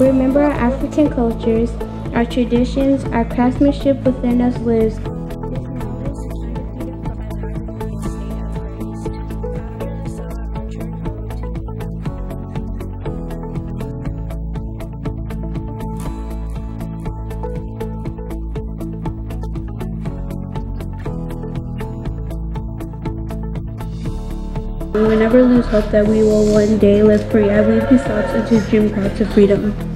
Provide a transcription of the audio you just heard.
Remember our African cultures, our traditions, our craftsmanship within us lives. We will never lose hope that we will one day live free. I believe these thoughts into dream paths of freedom.